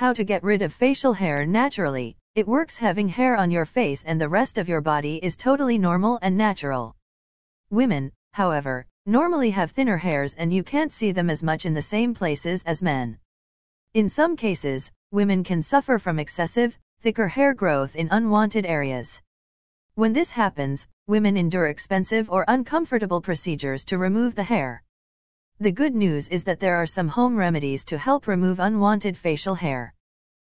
How to get rid of facial hair naturally. It works having hair on your face and the rest of your body is totally normal and natural. Women, however, normally have thinner hairs and you can't see them as much in the same places as men. In some cases, women can suffer from excessive, thicker hair growth in unwanted areas. When this happens, women endure expensive or uncomfortable procedures to remove the hair. The good news is that there are some home remedies to help remove unwanted facial hair.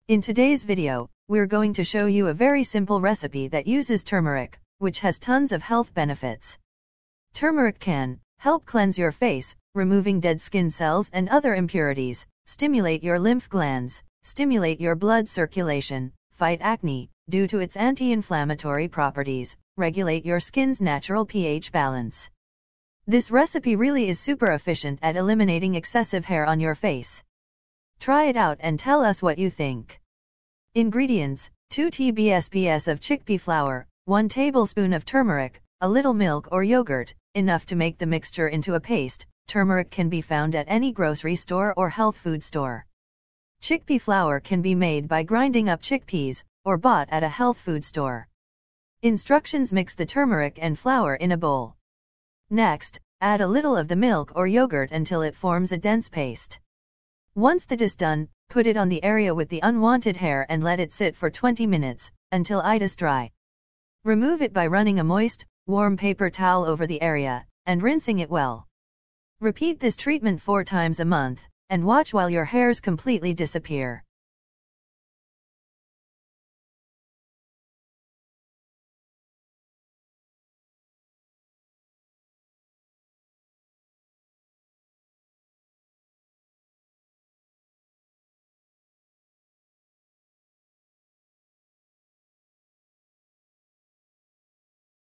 In today's video, we're going to show you a very simple recipe that uses turmeric, which has tons of health benefits. Turmeric can help cleanse your face, removing dead skin cells and other impurities, stimulate your lymph glands, stimulate your blood circulation, fight acne, due to its anti-inflammatory properties, regulate your skin's natural pH balance. This recipe really is super efficient at eliminating excessive hair on your face. Try it out and tell us what you think. Ingredients, 2 tbsps of chickpea flour, 1 tablespoon of turmeric, a little milk or yogurt, enough to make the mixture into a paste. Turmeric can be found at any grocery store or health food store. Chickpea flour can be made by grinding up chickpeas, or bought at a health food store. Instructions Mix the turmeric and flour in a bowl. Next, add a little of the milk or yogurt until it forms a dense paste. Once that is done, put it on the area with the unwanted hair and let it sit for 20 minutes, until it is dry. Remove it by running a moist, warm paper towel over the area, and rinsing it well. Repeat this treatment four times a month, and watch while your hairs completely disappear.